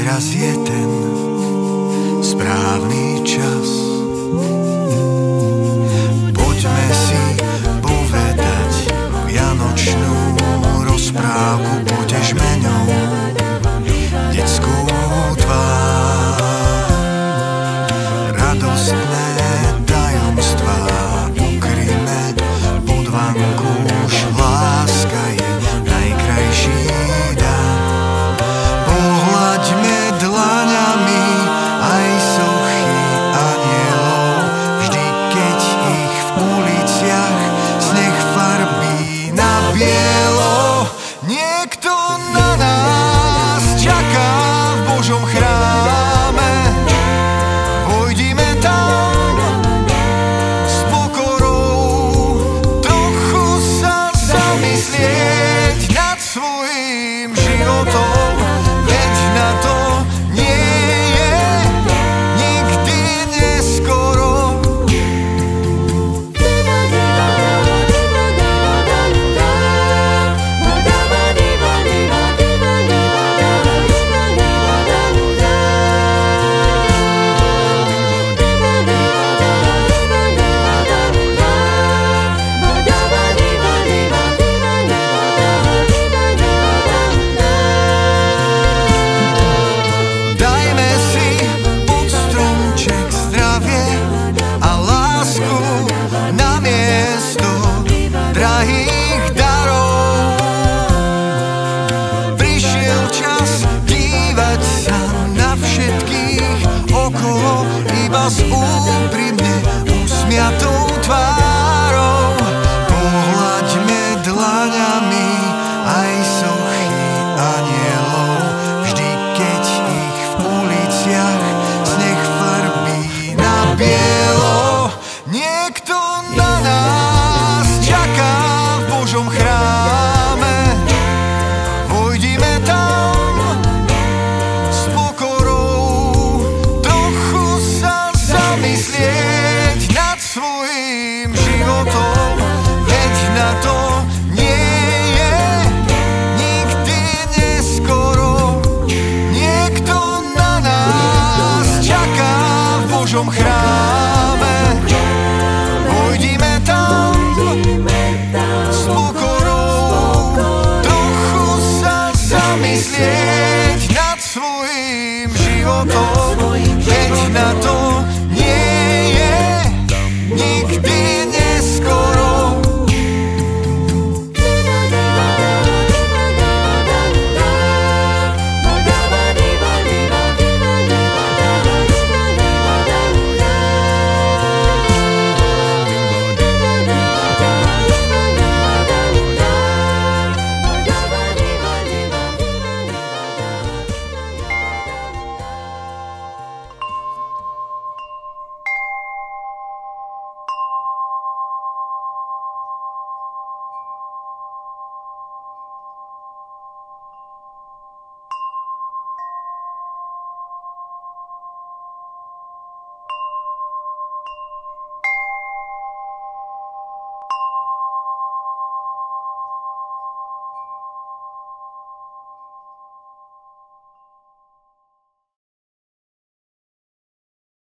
Era siete. nós o sprawiło to Mieć na to nie je. Nigdy nie